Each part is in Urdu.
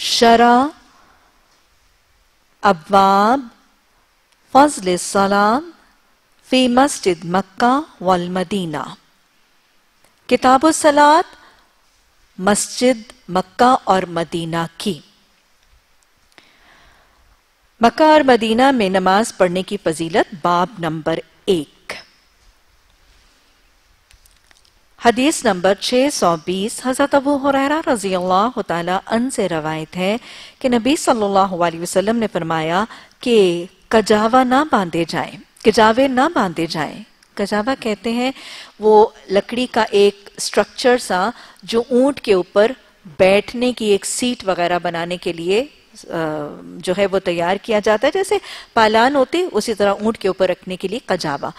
شرع، ابواب، فضل السلام فی مسجد مکہ والمدینہ۔ کتاب السلات مسجد مکہ اور مدینہ کی۔ مکہ اور مدینہ میں نماز پڑھنے کی فضیلت باب نمبر ایک۔ حدیث نمبر 620 حضرت ابو حریرہ رضی اللہ تعالی عنہ سے روایت ہے کہ نبی صلی اللہ علیہ وسلم نے فرمایا کہ کجاوہ نہ باندھے جائیں کجاوے نہ باندھے جائیں۔ کجاوہ کہتے ہیں وہ لکڑی کا ایک سٹرکچر سا جو اونٹ کے اوپر بیٹھنے کی ایک سیٹ وغیرہ بنانے کے لیے جو ہے وہ تیار کیا جاتا ہے۔ جیسے پالان ہوتے اسی طرح اونٹ کے اوپر رکھنے کے لیے کجاوہ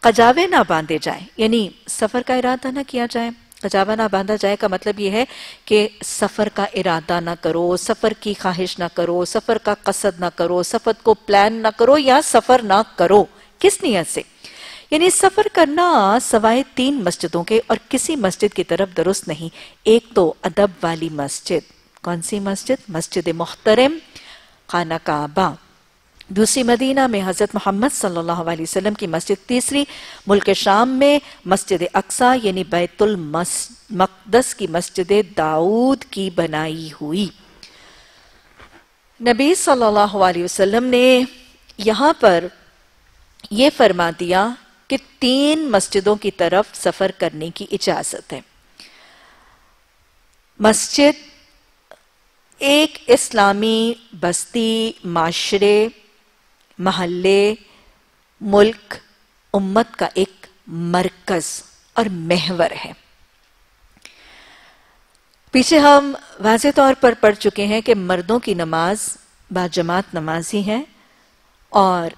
قجاوے نہ باندھے جائیں۔ یعنی سفر کا ارادہ نہ کیا جائے۔ قجاوہ نہ باندھا جائے کا مطلب یہ ہے کہ سفر کا ارادہ نہ کرو، سفر کی خواہش نہ کرو، سفر کا قصد نہ کرو، سفر کو پلان نہ کرو یا سفر نہ کرو۔ کس نیت سے؟ یعنی سفر کرنا سوائے تین مسجدوں کے اور کسی مسجد کی طرف درست نہیں، ایک تو ادب والی مسجد۔ کون سی مسجد؟ مسجد محترم خانہ کعبہ۔ دوسری مدینہ میں حضرت محمد صلی اللہ علیہ وسلم کی مسجد، تیسری ملک شام میں مسجد اقصا یعنی بیت المقدس کی مسجد داؤد کی بنائی ہوئی۔ نبی صلی اللہ علیہ وسلم نے یہاں پر یہ فرما دیا کہ تین مسجدوں کی طرف سفر کرنے کی اجازت ہے۔ مسجد، ایک اسلامی بستی، معاشرے محلے، ملک، امت کا ایک مرکز اور محور ہے۔ پیچھے ہم واضح طور پر پڑھ چکے ہیں کہ مردوں کی نماز با جماعت نمازی ہے اور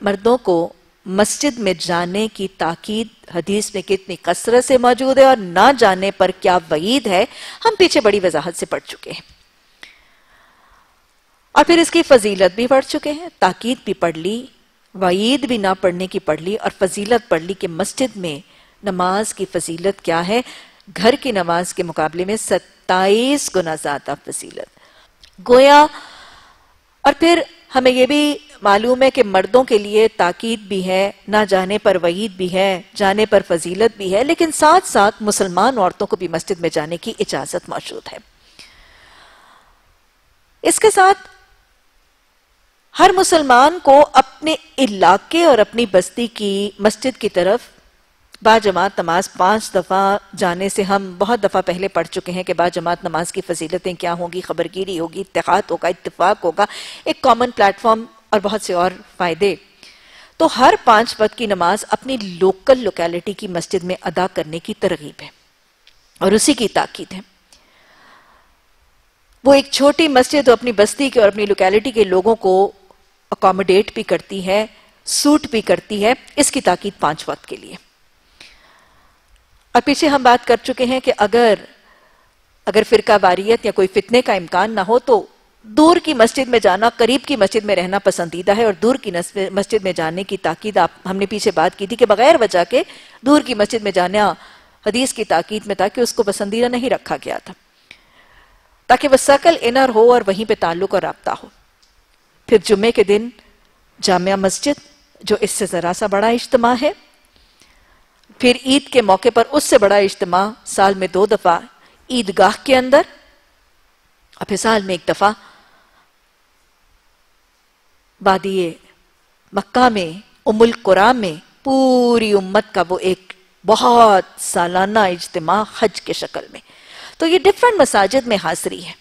مردوں کو مسجد میں جانے کی تاکید حدیث میں کتنی کثرت سے موجود ہے اور نہ جانے پر کیا وعید ہے، ہم پیچھے بڑی وضاحت سے پڑھ چکے ہیں۔ اور پھر اس کی فضیلت بھی پڑھ چکے ہیں، تاکید بھی پڑھ لی، وعید بھی نہ پڑھنے کی پڑھ لی اور فضیلت پڑھ لی کہ مسجد میں نماز کی فضیلت کیا ہے۔ گھر کی نماز کے مقابلے میں ستائیس گنا زیادہ فضیلت۔ گویا، اور پھر ہمیں یہ بھی معلوم ہے کہ مردوں کے لیے تاکید بھی ہے، نہ جانے پر وعید بھی ہے، جانے پر فضیلت بھی ہے، لیکن ساتھ ساتھ مسلمان عورتوں کو بھی مسجد میں جانے کی اجازت موجود ہے۔ اس کے ساتھ ہر مسلمان کو اپنے علاقے اور اپنی بستی کی مسجد کی طرف با جماعت نماز پانچ دفعہ جانے سے ہم بہت دفعہ پہلے پڑھ چکے ہیں کہ با جماعت نماز کی فضیلتیں کیا ہوں گی، خبرگیری ہوگی، اتحاد ہوگا، اتفاق ہوگا، ایک کامن پلیٹ فارم اور بہت سے اور فائدے۔ تو ہر پانچ وقت کی نماز اپنی لوکل لوکیلٹی کی مسجد میں ادا کرنے کی ترغیب ہے اور اسی کی تاکید ہے۔ وہ ایک چھوٹی مسجد اپنی بستی کے اور اپنی لوکیلٹی کے لوگوں کو اکاموڈیٹ بھی کرتی ہے سوٹ بھی کرتی ہے اس کی تاکید پانچ وقت کے لیے۔ اور پیچھے ہم بات کر چکے ہیں کہ اگر اگر فرقہ واریت یا کوئی فتنے کا امکان نہ ہو تو دور کی مسجد میں جانا، قریب کی مسجد میں رہنا پسندیدہ ہے اور دور کی مسجد میں جانے کی تاکید آپ، ہم نے پیچھے بات کی تھی کہ بغیر وجہ کے دور کی مسجد میں جانا حدیث کی تاکید میں تھا کہ اس کو پسندیدہ نہیں رکھا گیا تھا، تاکہ وہ سکل انر ہو اور وہیں پہ تعلق اور رابطہ ہو۔ پھر جمعے کے دن جامعہ مسجد، جو اس سے ذرا سا بڑا اجتماع ہے، پھر عید کے موقع پر اس سے بڑا اجتماع سال میں دو دفعہ عیدگاہ کے اندر، اور پھر سال میں ایک دفعہ وادی مکہ میں، ام القرآن میں پوری امت کا وہ ایک بہت سالانہ اجتماع حج کے شکل میں۔ تو یہ ڈیفرنٹ مساجد میں حاضری ہے۔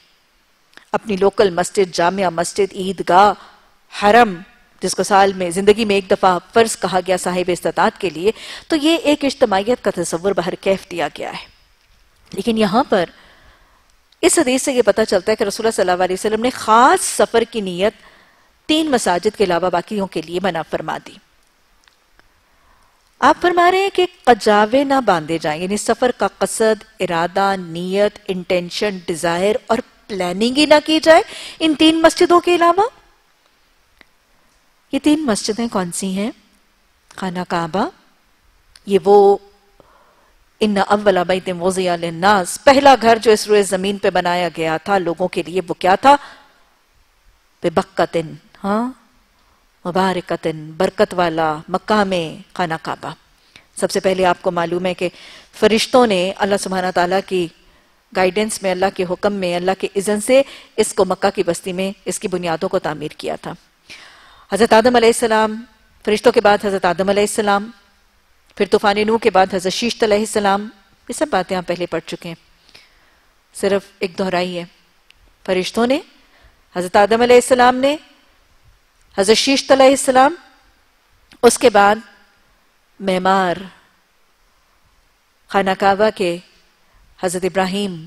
اپنی لوکل مسجد، جامعہ مسجد، عیدگاہ، حرم، جس کو سال میں، زندگی میں ایک دفعہ فرض کہا گیا صاحب استطاعت کے لیے، تو یہ ایک اجتماعیت کا تصور بہر کیف دیا گیا ہے۔ لیکن یہاں پر اس حدیث سے یہ پتہ چلتا ہے کہ رسول اللہ صلی اللہ علیہ وسلم نے خاص سفر کی نیت تین مساجد کے علاوہ باقیوں کے لیے منع فرما دی۔ آپ فرما رہے ہیں کہ قجاوے نہ باندھے جائیں یعنی سفر کا قصد، ارادہ، نیت انٹینشن ڈیزائر اور پلاننگ ہی نہ کی جائے۔ ان تین مسجدوں کے علاوہ یہ تین مسجدیں کون سی ہیں؟ خانہ کعبہ، یہ وہ ان اول بیت وضع للناس، پہلا گھر جو اس روئے زمین پہ بنایا گیا تھا لوگوں کے لیے، وہ کیا تھا؟ بے ہاں؟ مبارکتن، برکت والا مکہ میں خانہ کعبہ۔ سب سے پہلے آپ کو معلوم ہے کہ فرشتوں نے اللہ سبحانہ تعالیٰ کی گائیڈنس میں اللہ کے حکم میں، اللہ کے اذن سے اس کو مکہ کی بستی میں، اس کی بنیادوں کو تعمیر کیا تھا۔ حضرت آدم علیہ السلام، فرشتوں کے بعد حضرت آدم علیہ السلام، پھر طوفان نو کے بعد حضرت شیشت علیہ السلام، یہ سب باتیں آپ پہلے پڑھ چکے ہیں۔ صرف ایک دہرائی ہے۔ فرشتوں نے، حضرت آدم علیہ السلام نے، حضرت شیشت علیہ السلام، اس کے بعد معمار خانہ کعبہ کے حضرت ابراہیم،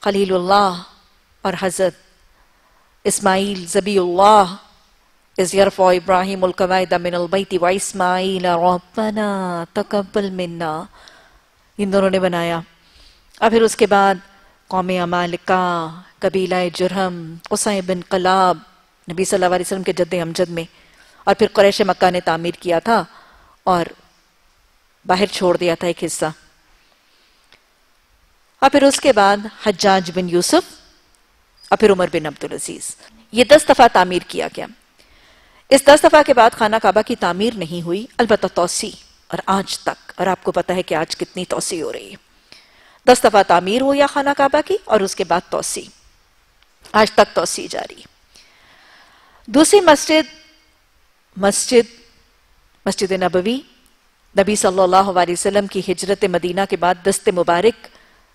خلیل اللہ اور حضرت اسماعیل زبی اللہ از یرفع ابراہیم القواعد من البیت و اسماعیل ربنا تقبل منا۔ ان دونوں نے بنایا۔ اور پھر اس کے بعد قوم عمالکہ قبیلہ جرہم قصائے بن قلاب، نبی صلی اللہ علیہ وسلم کے جد امجد میں۔ اور پھر قریش مکہ نے تعمیر کیا تھا اور باہر چھوڑ دیا تھا ایک حصہ۔ اور پھر اس کے بعد حجاج بن یوسف اور پھر عمر بن عبدالعزیز۔ یہ دس دفعہ تعمیر کیا گیا۔ اس دس دفعہ کے بعد خانہ کعبہ کی تعمیر نہیں ہوئی، البتہ توسیع۔ اور آج تک، اور آپ کو پتا ہے کہ آج کتنی توسیع ہو رہی ہے۔ دس دفعہ تعمیر ہو یا خانہ کعبہ کی، اور اس کے بعد توسیع۔ آج تک توسیع جاری۔ دوسری مسجد مسجد مسجد نبوی۔ نبی صلی اللہ علیہ وسلم کی ہجرت مدینہ کے بعد دست مبارک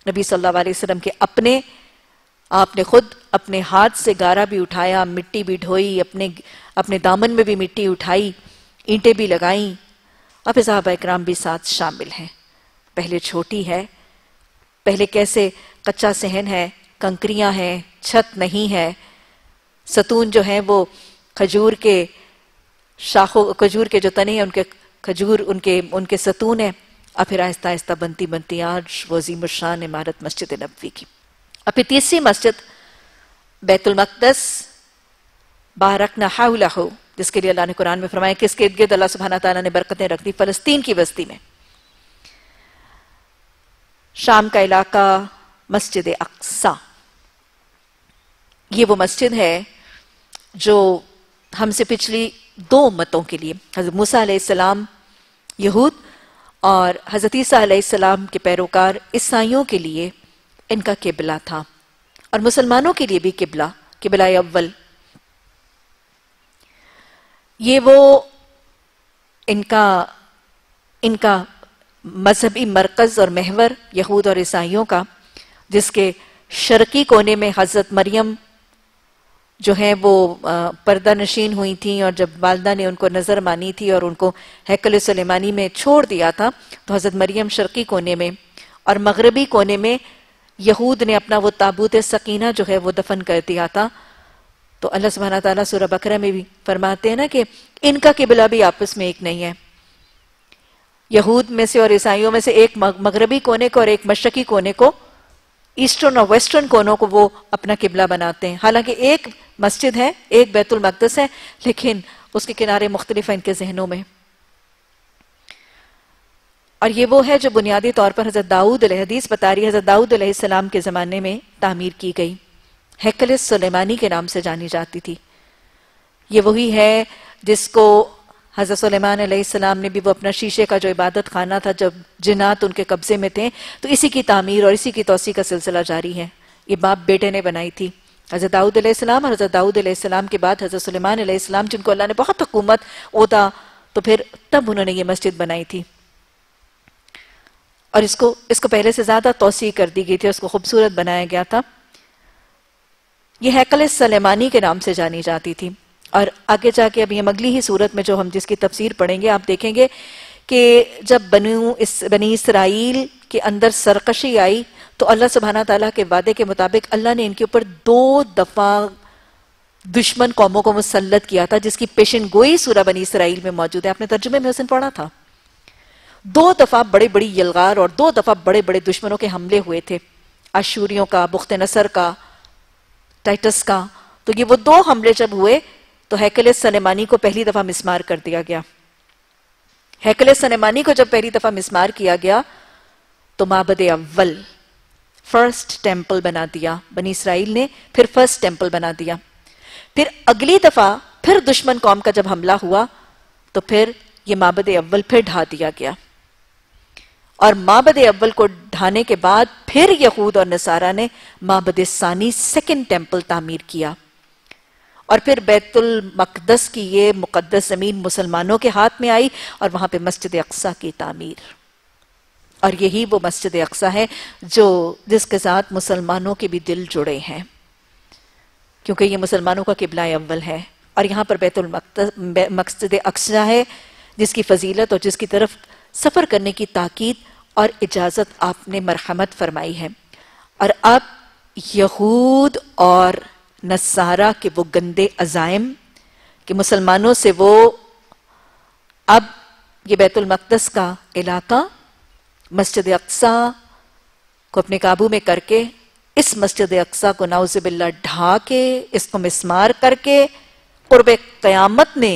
نبی صلی اللہ علیہ وسلم کے اپنے، آپ نے خود اپنے ہاتھ سے گارا بھی اٹھایا، مٹی بھی ڈھوئی، اپنے اپنے دامن میں بھی مٹی اٹھائی، اینٹیں بھی لگائیں۔ اب صحابہ اکرام بھی ساتھ شامل ہیں۔ پہلے چھوٹی ہے، پہلے کیسے کچا سہن ہے، کنکریاں ہیں، چھت نہیں ہے۔ ستون جو ہیں وہ کھجور کے شاخوں، کھجور کے جو تنے ہیں، ان کے کھجور، ان کے ان کے ستون ہیں۔ اور پھر آہستہ آہستہ بنتی بنتی آج وہ عظیم الشان عمارت مسجد نبوی کی۔ اور پھر تیسری مسجد بیت المقدس، بارکنا حولہ جس کے لیے اللہ نے قرآن میں فرمایا کہ اس کے ارد اللہ سبحانہ تعالیٰ نے برکتیں رکھ دی فلسطین کی بستی میں۔ شام کا علاقہ مسجد اقصا یہ وہ مسجد ہے جو ہم سے پچھلی دو امتوں کے لیے، حضرت موسیٰ علیہ السلام، یہود اور حضرت عیسیٰ علیہ السلام کے پیروکار عیسائیوں کے لیے ان کا قبلہ تھا اور مسلمانوں کے لیے بھی قبلہ قبلہ اول۔ یہ وہ ان کا ان کا مذہبی مرکز اور محور یہود اور عیسائیوں کا، جس کے شرقی کونے میں حضرت مریم جو ہیں وہ پردہ نشین ہوئی تھیں اور جب والدہ نے ان کو نظر مانی تھی اور ان کو حیکل سلیمانی میں چھوڑ دیا تھا، تو حضرت مریم شرقی کونے میں اور مغربی کونے میں یہود نے اپنا وہ تابوت سکینہ جو ہے وہ دفن کر دیا تھا۔ تو اللہ سبحانہ تعالیٰ سورہ بکرہ میں بھی فرماتے ہیں نا کہ ان کا قبلہ بھی آپس میں ایک نہیں ہے۔ یہود میں سے اور عیسائیوں میں سے ایک مغربی کونے کو اور ایک مشرقی کونے کو ایسٹرن اور ویسٹرن کونوں کو وہ اپنا قبلہ بناتے ہیں۔ حالانکہ ایک مسجد ہے، ایک بیت المقدس ہے، لیکن اس کے کنارے مختلف ہیں ان کے ذہنوں میں۔ اور یہ وہ ہے جو بنیادی طور پر حضرت داؤد علیہ حدیث بتا رہی حضرت داؤد علیہ السلام کے زمانے میں تعمیر کی گئی۔ ہیکلس سلیمانی کے نام سے جانی جاتی تھی۔ یہ وہی ہے جس کو حضرت سلیمان علیہ السلام نے بھی وہ اپنا شیشے کا جو عبادت خانہ تھا، جب جنات ان کے قبضے میں تھے، تو اسی کی تعمیر اور اسی کی توسیع کا سلسلہ جاری ہے۔ یہ باپ بیٹے نے بنائی تھی۔ حضرت داؤد علیہ السلام اور حضرت داؤد علیہ السلام کے بعد حضرت سلیمان علیہ السلام، جن کو اللہ نے بہت حکومت عہدہ تو پھر تب انہوں نے یہ مسجد بنائی تھی۔ اور اس کو اس کو پہلے سے زیادہ توسیع کر دی گئی تھی، اس کو خوبصورت بنایا گیا تھا۔ یہ حیکل سلیمانی کے نام سے جانی جاتی تھی۔ اور آگے جا کے ابھی ہم اگلی ہی صورت میں جو ہم جس کی تفسیر پڑھیں گے، آپ دیکھیں گے کہ جب بنو اس، بنی اسرائیل کے اندر سرکشی آئی تو اللہ سبحانہ تعالیٰ کے وعدے کے مطابق اللہ نے ان کے اوپر دو دفعہ دشمن قوموں کو مسلط کیا تھا، جس کی پیشن گوئی سورہ بنی اسرائیل میں موجود ہے۔ آپ نے ترجمے میں حسن پڑھا تھا۔ دو دفعہ بڑے بڑی یلغار اور دو دفعہ بڑے بڑے دشمنوں کے حملے ہوئے تھے۔ اشوریوں کا، بخت نصر کا، ٹائٹس کا۔ تو یہ وہ دو حملے جب ہوئے تو ہیکل سلیمانی کو پہلی دفعہ مسمار کر دیا گیا۔ ہیکل سلیمانی کو جب پہلی دفعہ مسمار کیا گیا تو معبد اول فرسٹ ٹیمپل بنا دیا۔ بنی اسرائیل نے پھر فرسٹ ٹیمپل بنا دیا۔ پھر اگلی دفعہ پھر دشمن قوم کا جب حملہ ہوا تو پھر یہ معبد اول پھر ڈھا دیا گیا۔ اور معبد اول کو ڈھانے کے بعد پھر یہود اور نصارہ نے معبد ثانی سیکنڈ ٹیمپل تعمیر کیا۔ اور پھر بیت المقدس کی یہ مقدس زمین مسلمانوں کے ہاتھ میں آئی اور وہاں پہ مسجد اقصہ کی تعمیر۔ اور یہی وہ مسجد اقصہ ہے جو جس کے ساتھ مسلمانوں کے بھی دل جڑے ہیں، کیونکہ یہ مسلمانوں کا قبلہ اول ہے۔ اور یہاں پر بیت المقصد اقصہ ہے، جس کی فضیلت اور جس کی طرف سفر کرنے کی تاکید اور اجازت آپ نے مرحمت فرمائی ہے۔ اور اب یہود اور نصارہ کے وہ گندے عزائم، کہ مسلمانوں سے وہ اب یہ بیت المقدس کا علاقہ مسجد اقصہ کو اپنے قابو میں کر کے، اس مسجد اقصہ کو نعوذ باللہ ڈھا کے، اس کو مسمار کر کے قرب قیامت نے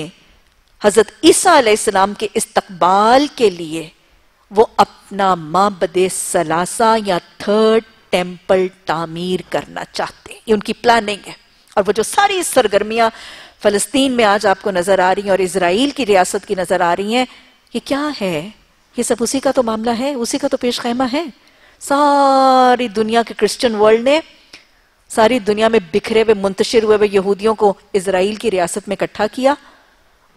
حضرت عیسیٰ علیہ السلام کے استقبال کے لیے وہ اپنا معبد سلاسہ یا تھرڈ ٹیمپل تعمیر کرنا چاہتے یہ ان کی پلاننگ ہے۔ اور وہ جو ساری سرگرمیاں فلسطین میں آج آپ کو نظر آ رہی ہیں اور اسرائیل کی ریاست کی نظر آ رہی ہیں، یہ کیا ہے؟ یہ سب اسی کا تو معاملہ ہے، اسی کا تو پیش خیمہ ہے۔ ساری دنیا کے کرسچن ورلڈ نے ساری دنیا میں بکھرے ہوئے، منتشر ہوئے یہودیوں کو اسرائیل کی ریاست میں اکٹھا کیا۔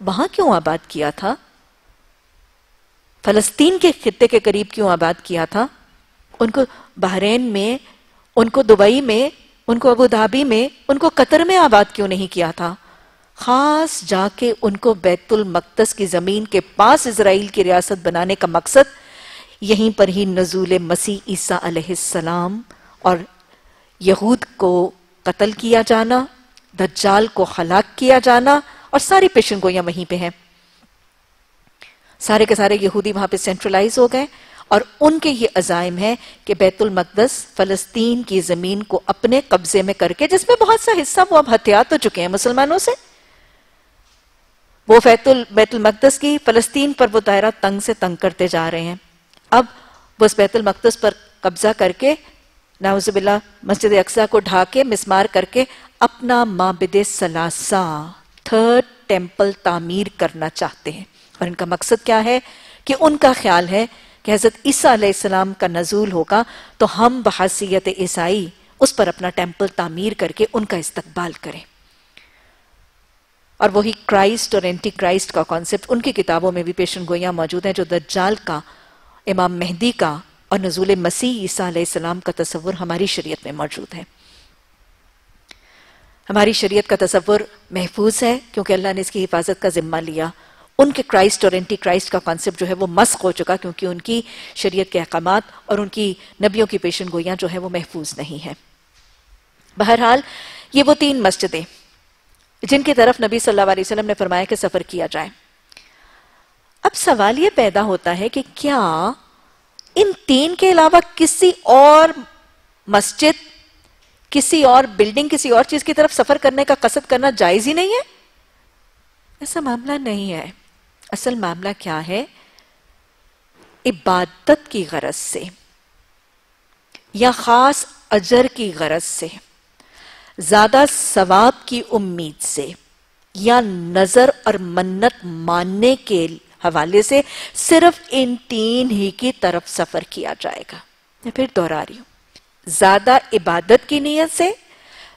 وہاں کیوں آباد کیا تھا؟ فلسطین کے خطے کے قریب کیوں آباد کیا تھا؟ ان کو بحرین میں، ان کو دبئی میں ان کو ابو دھابی میں ان کو قطر میں آباد کیوں نہیں کیا تھا؟ خاص جا کے ان کو بیت المقدس کی زمین کے پاس اسرائیل کی ریاست بنانے کا مقصد یہیں پر ہی نزول مسیح عیسیٰ علیہ السلام اور یہود کو قتل کیا جانا، دجال کو ہلاک کیا جانا اور ساری پیشن گویاں وہیں پہ ہیں۔ سارے کے سارے یہودی وہاں پہ سینٹرلائز ہو گئے۔ اور ان کے یہ عزائم ہے کہ بیت المقدس فلسطین کی زمین کو اپنے قبضے میں کر کے، جس میں بہت سا حصہ وہ اب ہتھیار ہو چکے ہیں مسلمانوں سے، وہ بیت المقدس کی فلسطین پر وہ دائرہ تنگ سے تنگ کرتے جا رہے ہیں۔ اب وہ اس بیت المقدس پر قبضہ کر کے، نعوذ باللہ، مسجد اقصہ کو ڈھا کے، مسمار کر کے اپنا معبد سلاسہ تھرڈ ٹیمپل تعمیر کرنا چاہتے ہیں۔ اور ان کا مقصد کیا ہے؟ کہ ان کا خیال ہے کہ حضرت عیسیٰ علیہ السلام کا نزول ہوگا تو ہم بحثیت عیسائی اس پر اپنا ٹیمپل تعمیر کر کے ان کا استقبال کریں۔ اور وہی کرائسٹ اور اینٹی کرائسٹ کا کانسیپٹ ان کی کتابوں میں بھی پیشن گویاں موجود ہیں جو دجال کا، امام مہدی کا اور نزول مسیح عیسیٰ علیہ السلام کا تصور ہماری شریعت میں موجود ہے۔ ہماری شریعت کا تصور محفوظ ہے کیونکہ اللہ نے اس کی حفاظت کا ذمہ لیا۔ ان کے کرائسٹ اور اینٹی کرائسٹ کا کانسیپٹ جو ہے وہ مسخ ہو چکا کیونکہ ان کی شریعت کے احکامات اور ان کی نبیوں کی پیشن گویاں جو ہے وہ محفوظ نہیں ہیں۔ بہرحال یہ وہ تین مسجدیں جن کی طرف نبی صلی اللہ علیہ وسلم نے فرمایا کہ سفر کیا جائے۔ اب سوال یہ پیدا ہوتا ہے کہ کیا ان تین کے علاوہ کسی اور مسجد، کسی اور بلڈنگ کسی اور چیز کی طرف سفر کرنے کا قصد کرنا جائز ہی نہیں ہے؟ ایسا معاملہ نہیں ہے۔ اصل معاملہ کیا ہے؟ عبادت کی غرض سے یا خاص اجر کی غرض سے، زیادہ ثواب کی امید سے یا نظر اور منت ماننے کے حوالے سے صرف ان تین ہی کی طرف سفر کیا جائے گا۔ میں پھر دوہرا رہی ہوں۔ زیادہ عبادت کی نیت سے،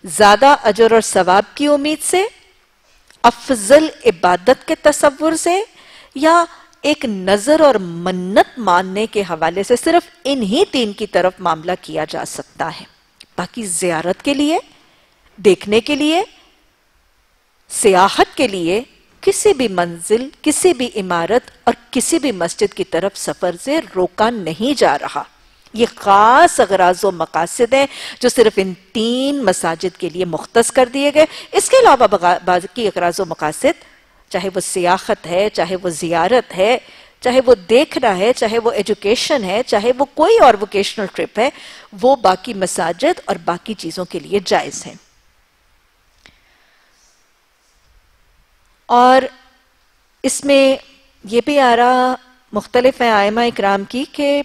زیادہ اجر اور ثواب کی امید سے، افضل عبادت کے تصور سے یا ایک نظر اور منت ماننے کے حوالے سے صرف انہی تین کی طرف معاملہ کیا جا سکتا ہے۔ باقی زیارت کے لیے، دیکھنے کے لیے، سیاحت کے لیے کسی بھی منزل، کسی بھی عمارت اور کسی بھی مسجد کی طرف سفر سے روکا نہیں جا رہا۔ یہ خاص اغراض و مقاصد ہیں جو صرف ان تین مساجد کے لیے مختص کر دیے گئے۔ اس کے علاوہ باقی اغراض و مقاصد چاہے وہ سیاحت ہے، چاہے وہ زیارت ہے، چاہے وہ دیکھنا ہے، چاہے وہ ایجوکیشن ہے، چاہے وہ کوئی اور ووکیشنل ٹرپ ہے، وہ باقی مساجد اور باقی چیزوں کے لیے جائز ہیں۔ اور اس میں یہ بھی آ رہا، مختلف ہے آئمہ اکرام کی، کہ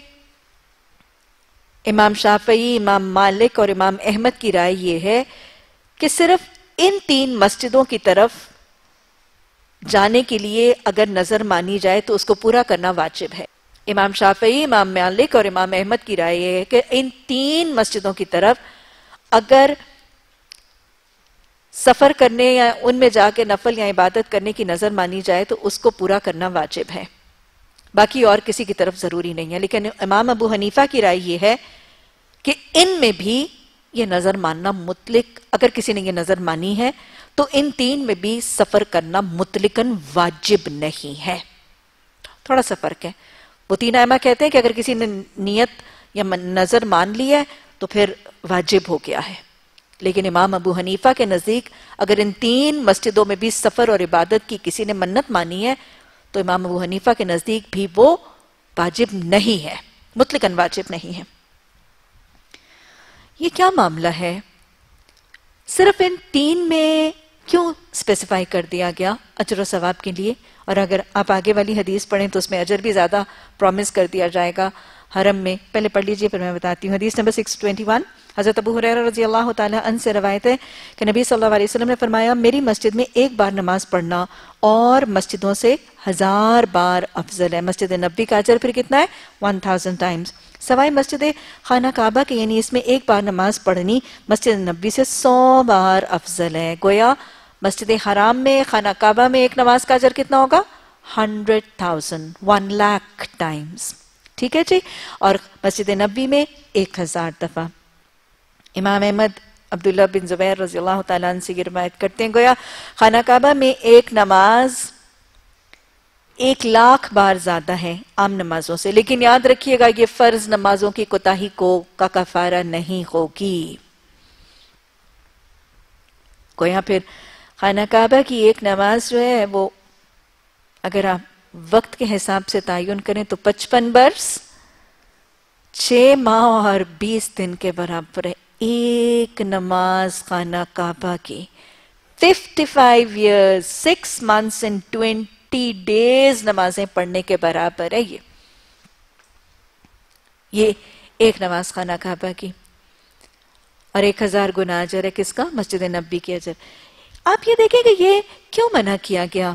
امام شافعی، امام مالک اور امام احمد کی رائے یہ ہے کہ صرف ان تین مسجدوں کی طرف جانے کے لیے اگر نظر مانی جائے تو اس کو پورا کرنا واجب ہے۔ امام شافعی، امام مالک اور امام احمد کی رائے یہ ہے کہ ان تین مسجدوں کی طرف اگر سفر کرنے یا ان میں جا کے نفل یا عبادت کرنے کی نظر مانی جائے تو اس کو پورا کرنا واجب ہے۔ باقی اور کسی کی طرف ضروری نہیں ہے، لیکن امام ابو حنیفہ کی رائے یہ ہے کہ ان میں بھی یہ نظر ماننا مطلق، اگر کسی نے یہ نظر مانی ہے تو ان تین میں بھی سفر کرنا مطلقاً واجب نہیں ہے۔ تھوڑا سا فرق ہے۔ وہ تین آئمہ کہتے ہیں کہ اگر کسی نے نیت یا نظر مان لی ہے تو پھر واجب ہو گیا ہے۔ لیکن امام ابو حنیفہ کے نزدیک اگر ان تین مسجدوں میں بھی سفر اور عبادت کی کسی نے منت مانی ہے تو امام ابو حنیفہ کے نزدیک بھی وہ واجب نہیں ہے۔ مطلقاً واجب نہیں ہے۔ یہ کیا معاملہ ہے؟ صرف ان تین میں کیوں اسپیسیفائی کر دیا گیا اجر و ثواب کے لیے؟ اور اگر آپ آگے والی حدیث پڑھیں تو اس میں اجر بھی زیادہ پرومس کر دیا جائے گا۔ حرم میں۔ پہلے پڑھ لیجیے، پھر میں بتاتی ہوں۔ حدیث نمبر 621 حضرت ابو حریر رضی اللہ تعالیٰ عنہ سے روایت ہے کہ نبی صلی اللہ علیہ وسلم نے فرمایا، میری مسجد میں ایک بار نماز پڑھنا اور مسجدوں سے ہزار بار افضل ہے۔ مسجد نبی کا اجر پھر کتنا ہے؟ ون تھاؤزنڈ ٹائمز سوائے مسجد خانہ کعبہ کے یعنی اس میں ایک بار نماز پڑھنی مسجد نبی سے سو بار افضل ہے۔ گویا مسجد حرام میں، خانہ کعبہ میں ایک نماز کا اجر کتنا ہوگا؟ Hundred thousand one lakh times ٹھیک ہے جی؟ اور مسجد نبی میں ایک ہزار دفعہ۔ امام احمد عبداللہ بن زبیر رضی اللہ تعالیٰ عنہ سے روایت کرتے ہیں، گویا خانہ کعبہ میں ایک نماز ایک لاکھ بار زیادہ ہے عام نمازوں سے۔ لیکن یاد رکھیے گا، یہ فرض نمازوں کی کوتاہی کو کا کفارہ نہیں ہوگی۔ گویا پھر خانہ کعبہ کی ایک نماز جو ہے، وہ اگر آپ وقت کے حساب سے تعین کریں تو پچپن برس، چھ ماہ اور بیس دن کے برابر ہے۔ ایک نماز خانہ کعبہ کی۔ Fifty five years six months and twenty days نمازیں پڑھنے کے برابر ہے یہ۔ یہ ایک نماز خانہ کعبہ کی۔ اور ایک ہزار گناہ اجر ہے کس کا؟ مسجد نبی کی اجر۔ آپ یہ دیکھیں کہ یہ کیوں منع کیا گیا؟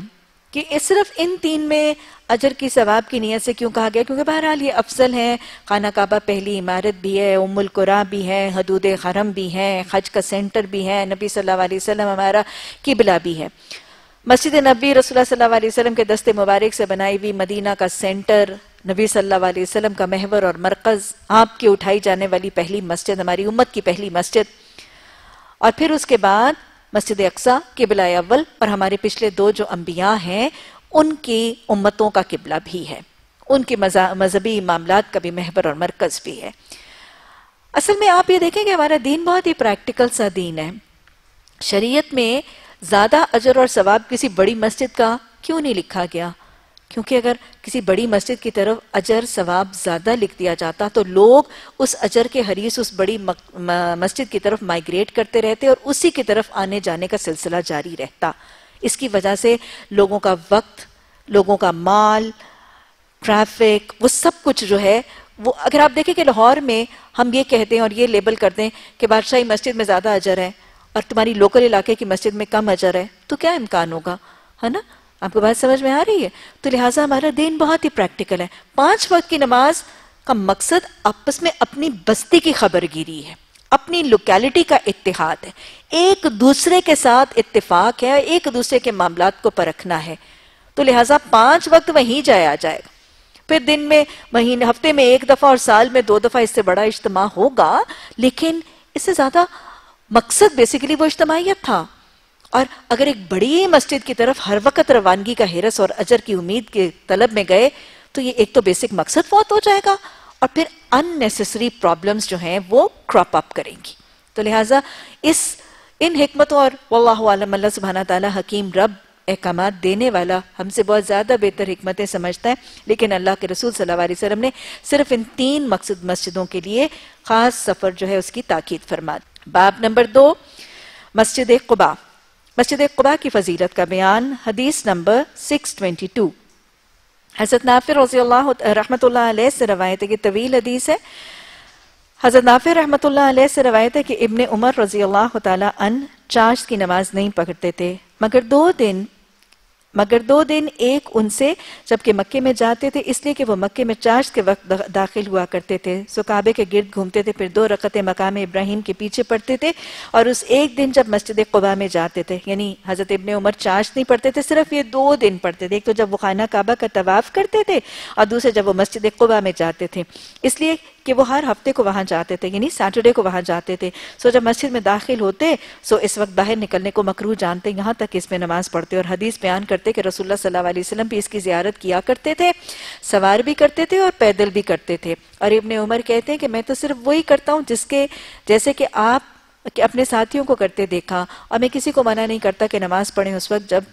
کہ صرف ان تین میں اجر کی ثواب کی نیت سے کیوں کہا گیا؟ کیونکہ بہرحال یہ افضل ہے خانہ کعبہ پہلی عمارت بھی ہے، ام القرآ بھی ہے، حدود خرم بھی ہے حج کا سینٹر بھی ہے، نبی صلی اللہ علیہ وسلم ہمارا قبلہ بھی ہے۔ مسجد نبی رسول اللہ صلی اللہ علیہ وسلم کے دست مبارک سے بنائی ہوئی مدینہ کا سینٹر، نبی صلی اللہ علیہ وسلم کا محور اور مرکز، آپ کی اٹھائی جانے والی پہلی مسجد، ہماری امت کی پہلی مسجد۔ اور پھر اس کے بعد مسجد اقسا قبلہ اول، اور ہمارے پچھلے دو جو انبیاء ہیں، ان کی امتوں کا قبلہ بھی ہے۔ ان کے مذہبی معاملات کا بھی محبر اور مرکز بھی ہے۔ اصل میں آپ یہ دیکھیں کہ ہمارا دین بہت ہی پریکٹیکل سا دین ہے۔ شریعت میں زیادہ اجر اور ثواب کسی بڑی مسجد کا کیوں نہیں لکھا گیا؟ کیونکہ اگر کسی بڑی مسجد کی طرف اجر ثواب زیادہ لکھ دیا جاتا تو لوگ اس اجر کے حریص اس بڑی مسجد کی طرف مائگریٹ کرتے رہتے اور اسی کی طرف آنے جانے کا سلسلہ جاری رہتا۔ اس کی وجہ سے لوگوں کا وقت، لوگوں کا مال ٹریفک وہ سب کچھ جو ہے، وہ اگر آپ دیکھیں کہ لاہور میں ہم یہ کہتے ہیں اور یہ لیبل کرتے ہیں کہ بادشاہی مسجد میں زیادہ اجر ہے اور تمہاری لوکل علاقے کی مسجد میں کم اجر ہے، تو کیا امکان ہوگا؟ ہے نا؟ آپ کو بات سمجھ میں آ رہی ہے؟ تو لہٰذا ہمارا دین بہت ہی پریکٹیکل ہے۔ پانچ وقت کی نماز کا مقصد آپس میں اپنی بستی کی خبر گیری ہے۔ اپنی لوکیلٹی کا اتحاد ہے۔ ایک دوسرے کے ساتھ اتفاق ہے، ایک دوسرے کے معاملات کو پرکھنا ہے۔ تو لہٰذا پانچ وقت وہیں جایا جائے گا۔ پھر دن میں، مہینے، ہفتے میں ایک دفعہ اور سال میں دو دفعہ اس سے بڑا اجتماع ہوگا، لیکن اس سے زیادہ مقصد بیسیکلی وہ اجتماعیت تھا۔ اور اگر ایک بڑی مسجد کی طرف ہر وقت روانگی کا حیرس اور اجر کی امید کے طلب میں گئے، تو یہ ایک تو بیسک مقصد فوت ہو جائے گا اور پھر ان نیسسری پرابلمز جو ہیں وہ کراپ اپ کریں گی۔ تو لہٰذا اس، ان حکمتوں اور واللہ عالم اللہ سبحانہ تعالیٰ حکیم رب احکامات دینے والا ہم سے بہت زیادہ بہتر حکمتیں سمجھتا ہے، لیکن اللہ کے رسول صلی اللہ علیہ وسلم نے صرف ان تین مقصد مسجدوں کے لیے خاص سفر جو ہے اس کی تاکید فرما باب نمبر دو، مسجد قبا مسجد قبا کی فضیلت کا بیان، حدیث نمبر 622 حضرت نافر رضی اللہ رحمت اللہ علیہ سے روایت ہے کہ طویل حدیث ہے۔ حضرت نافر رحمت اللہ علیہ سے روایت ہے کہ ابن عمر رضی اللہ تعالیٰ ان چاش کی نماز نہیں پکڑتے تھے، مگر دو دن مگر دو دن ایک ان سے جبکہ مکے میں جاتے تھے، اس لیے کہ وہ مکے میں چارج کے وقت داخل ہوا کرتے تھے۔ سو کعبے کے گرد گھومتے تھے، پھر دو رقط مقام ابراہیم کے پیچھے پڑتے تھے اور اس ایک دن جب مسجد قبا میں جاتے تھے۔ یعنی حضرت ابن عمر چارج نہیں پڑھتے تھے، صرف یہ دو دن پڑھتے تھے۔ ایک تو جب وہ خانہ کعبہ کا طواف کرتے تھے اور دوسرے جب وہ مسجد قبا میں جاتے تھے۔ اس لیے کہ وہ ہر ہفتے کو وہاں جاتے تھے یعنی سیٹرڈے کو وہاں جاتے تھے۔ سو جب مسجد میں داخل ہوتے سو اس وقت باہر نکلنے کو مکرو جانتے، یہاں تک اس میں نماز پڑھتے اور حدیث بیان کرتے کہ رسول اللہ صلی اللہ علیہ وسلم بھی اس کی زیارت کیا کرتے تھے، سوار بھی کرتے تھے اور پیدل بھی کرتے تھے۔ اور ابن عمر کہتے ہیں کہ میں تو صرف وہی کرتا ہوں جس کے، جیسے کہ آپ اپنے ساتھیوں کو کرتے دیکھا۔ اور میں کسی کو منع نہیں کرتا کہ نماز پڑھیں اس وقت جب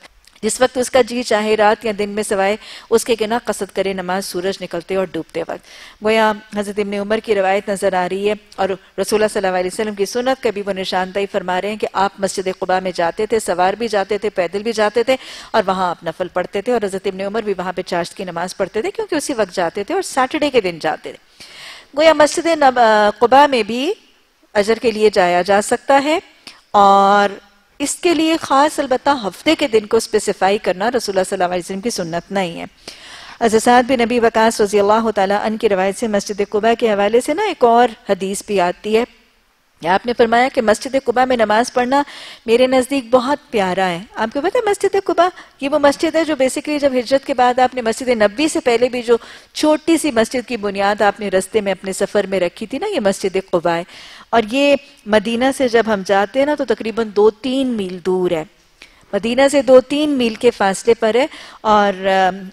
جس وقت اس کا جی چاہے، رات یا دن میں سوائے، اس کے گنا قصد کرے نماز سورج نکلتے اور ڈوبتے وقت۔ گویا حضرت ابن عمر کی روایت نظر آ رہی ہے اور رسول اللہ صلی اللہ علیہ وسلم کی سنت کبھی وہ نشاندہی فرما رہے ہیں کہ آپ مسجد قبا میں جاتے تھے، سوار بھی جاتے تھے، پیدل بھی جاتے تھے اور وہاں آپ نفل پڑھتے تھے اور حضرت ابن عمر بھی وہاں پہ چاشت کی نماز پڑھتے تھے کیونکہ اسی وقت جاتے تھے اور سیٹرڈے کے دن جاتے تھے۔ گویا مسجد قبا میں بھی اجر کے لیے جایا جا سکتا ہے اور اس کے لیے خاص البتہ ہفتے کے دن کو اسپیسیفائی کرنا رسول اللہ صلی اللہ علیہ وسلم کی سنت نہیں ہے۔ ازساد بن نبی وقاص رضی اللہ تعالیٰ عنہ کی روایت سے مسجد قبا کے حوالے سے نا ایک اور حدیث بھی آتی ہے۔ آپ نے فرمایا کہ مسجد قبا میں نماز پڑھنا میرے نزدیک بہت پیارا ہے۔ آپ کو پتا ہے مسجد قبا یہ وہ مسجد ہے جو بیسکلی جب ہجرت کے بعد آپ نے مسجد نبی سے پہلے بھی جو چھوٹی سی مسجد کی بنیاد آپ نے رستے میں اپنے سفر میں رکھی تھی نا یہ مسجد قبا ہے۔ اور یہ مدینہ سے جب ہم جاتے ہیں نا تو تقریباً دو تین میل دور ہے۔ مدینہ سے دو تین میل کے فاصلے پر ہے اور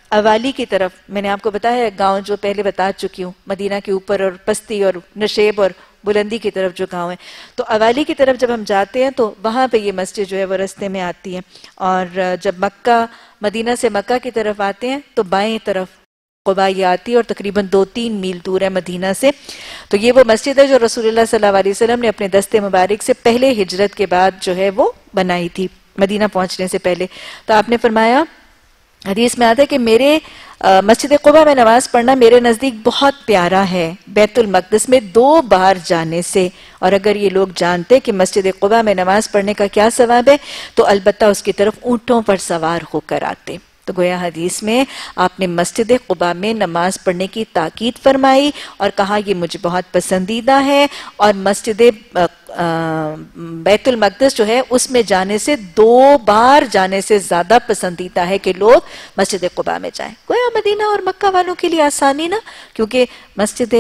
اوالی کی طرف۔ میں نے آپ کو بتایا گاؤں جو پہلے بتا چکی ہوں، مدینہ کے اوپر اور پستی اور نشیب اور بلندی کی طرف جو گاؤں ہے تو اوالی کی طرف جب ہم جاتے ہیں تو وہاں پہ یہ مسجد جو ہے وہ رستے میں آتی ہے۔ اور جب مکہ، مدینہ سے مکہ کی طرف آتے ہیں تو بائیں طرف قبا یہ آتی ہے اور تقریباً دو تین میل دور ہے مدینہ سے۔ تو یہ وہ مسجد ہے جو رسول اللہ صلی اللہ علیہ وسلم نے اپنے دستے مبارک سے پہلے ہجرت کے بعد جو ہے وہ بنائی تھی، مدینہ پہنچنے سے پہلے۔ تو آپ نے فرمایا، حدیث میں آتا ہے کہ میرے مسجد قبا میں نماز پڑھنا میرے نزدیک بہت پیارا ہے، بیت المقدس میں دو بار جانے سے۔ اور اگر یہ لوگ جانتے کہ مسجد قبا میں نماز پڑھنے کا کیا ثواب ہے، تو البتہ اس کی طرف اونٹوں پر سوار ہو کر آتے۔ تو گویا حدیث میں آپ نے مسجد قبا میں نماز پڑھنے کی تاکید فرمائی اور کہا یہ مجھے بہت پسندیدہ ہے اور مسجد بیت المقدس جو ہے، اس میں جانے سے دو بار جانے سے زیادہ پسندیدہ ہے کہ لوگ مسجد قبا میں جائیں۔ گویا مدینہ اور مکہ والوں کے لیے آسانی نا؟ کیونکہ مسجد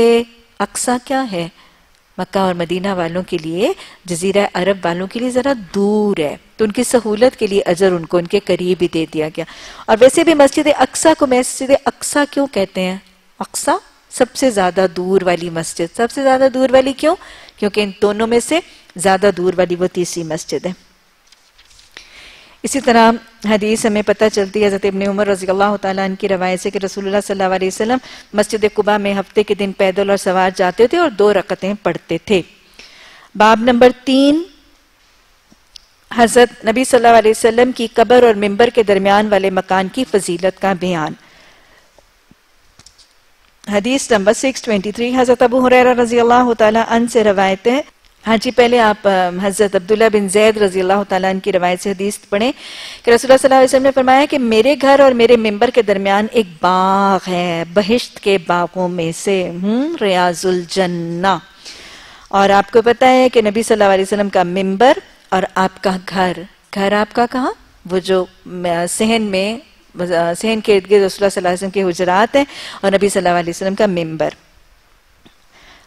اقسا کیا ہے؟ مکہ اور مدینہ والوں کے لیے، جزیرہ عرب والوں کے لیے ذرا دور ہے۔ تو ان کی سہولت کے لیے اجر ان کو ان کے قریب ہی دے دیا گیا۔ اور ویسے بھی مسجد اقسا کو مسجد اقسا کیوں کہتے ہیں؟ اقسا سب سے زیادہ دور والی مسجد۔ سب سے زیادہ دور والی کیوں؟ کیونکہ ان دونوں میں سے زیادہ دور والی وہ تیسری مسجد ہے۔ اسی طرح حدیث ہمیں پتہ چلتی ہے، حضرت ابن عمر رضی اللہ تعالیٰ عنہ کی روایت سے کہ رسول اللہ صلی اللہ علیہ وسلم مسجد قبا میں ہفتے کے دن پیدل اور سوار جاتے تھے اور دو رکعتیں پڑھتے تھے۔ باب نمبر تین، حضرت نبی صلی اللہ علیہ وسلم کی قبر اور ممبر کے درمیان والے مکان کی فضیلت کا بیان۔ حدیث نمبر 623 حضرت ابو حریرہ رضی اللہ تعالیٰ عنہ سے روایت ہے ہاں جی پہلے آپ حضرت عبداللہ بن زید رضی اللہ تعالیٰ عنہ کی روایت سے حدیث پڑھیں۔ کہ رسول اللہ صلی اللہ علیہ وسلم نے فرمایا کہ میرے گھر اور میرے ممبر کے درمیان ایک باغ ہے، بہشت کے باغوں میں سے، ہوں، ریاض الجنہ۔ اور آپ کو پتا ہے کہ نبی صلی اللہ علیہ وسلم کا ممبر اور آپ کا گھر۔ گھر آپ کا کہاں؟ وہ جو سہن میں سہن کے ارد گرد رسول اللہ صلی اللہ علیہ وسلم کے حجرات ہیں اور نبی صلی اللہ علیہ وسلم کا ممبر۔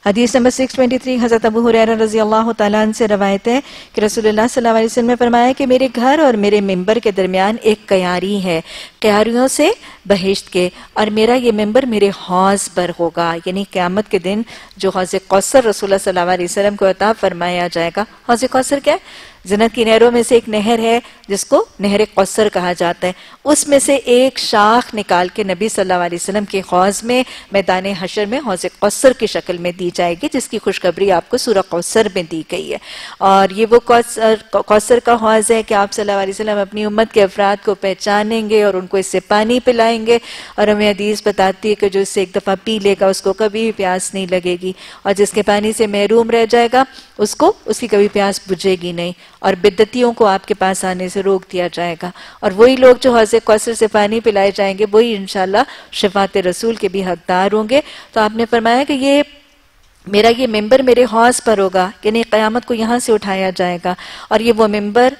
حدیث نمبر 623 حضرت ابو حریر رضی اللہ تعالیٰ عنہ سے روایت ہے کہ رسول اللہ صلی اللہ علیہ وسلم نے فرمایا کہ میرے گھر اور میرے ممبر کے درمیان ایک قیاری ہے، قیاریوں سے بہشت کے، اور میرا یہ ممبر میرے حوض پر ہوگا۔ یعنی قیامت کے دن جو حوض قوثر رسول اللہ صلی اللہ علیہ وسلم کو عطا فرمایا جائے گا۔ حوض قوثر کیا ہے؟ زنت کی نہروں میں سے ایک نہر ہے، جس کو نہر قصر کہا جاتا ہے۔ اس میں سے ایک شاخ نکال کے نبی صلی اللہ علیہ وسلم کے خوض میں، میدان حشر میں حوض قصر کی شکل میں دی جائے گی، جس کی خوشخبری آپ کو سورہ قصر میں دی گئی ہے۔ اور یہ وہ قصر کا حوض ہے کہ آپ صلی اللہ علیہ وسلم اپنی امت کے افراد کو پہچانیں گے اور ان کو اس سے پانی پلائیں گے۔ اور ہمیں حدیث بتاتی ہے کہ جو اس سے ایک دفعہ پی لے گا، اس کو کبھی پیاس نہیں لگے گی۔ اور جس کے پانی سے محروم رہ جائے گا، اس کو، اس کی کبھی پیاس بجھے گی نہیں۔ اور بدتیوں کو آپ کے پاس آنے سے روک دیا جائے گا۔ اور وہی لوگ جو حوض قصر سے پانی پلائے جائیں گے، وہی انشاءاللہ شفاعت رسول کے بھی حقدار ہوں گے۔ تو آپ نے فرمایا کہ یہ میرا یہ ممبر میرے حوض پر ہوگا یعنی قیامت کو یہاں سے اٹھایا جائے گا۔ اور یہ وہ ممبر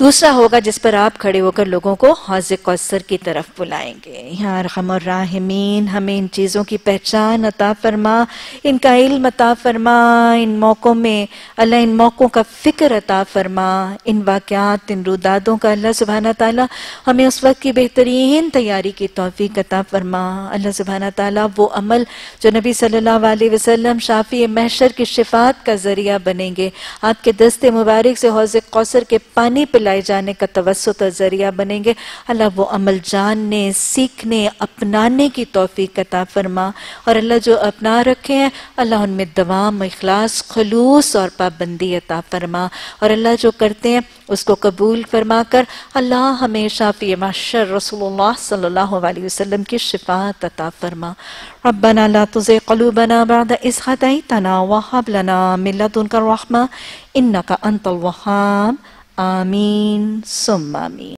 دوسرا ہوگا جس پر آپ کھڑے ہو کر لوگوں کو حوض قصر کی طرف بلائیں گے۔ یا رحم الراحمین، ہمیں ان چیزوں کی پہچان عطا فرما، ان کا علم عطا فرما، ان موقعوں میں، اللہ ان موقعوں کا فکر عطا فرما، ان واقعات، ان رودادوں کا اللہ سبحانہ تعالیٰ ہمیں اس وقت کی بہترین تیاری کی توفیق عطا فرما۔ اللہ سبحانہ تعالیٰ وہ عمل جو نبی صلی اللہ علیہ وسلم شافی محشر کی شفاعت کا ذریعہ بنیں گے۔ آپ کے دست مبارک سے حوض قصر کے پانی پہ لائے جانے کا توسط اور ذریعہ بنیں گے۔ اللہ وہ عمل جاننے، سیکھنے، اپنانے کی توفیق عطا فرما۔ اور اللہ جو اپنا رکھے ہیں، اللہ ان میں دوام، اخلاص، خلوص اور پابندی عطا فرما۔ اور اللہ جو کرتے ہیں، اس کو قبول فرما کر اللہ ہمیشہ فی معشر رسول اللہ صلی اللہ علیہ وسلم کی شفاعت عطا فرما۔ ربنا لا تزغ قلوبنا بعد إذ هديتنا وهب لنا من لدنك الرحمة إنك أنت الوهاب۔ آمین سم آمین۔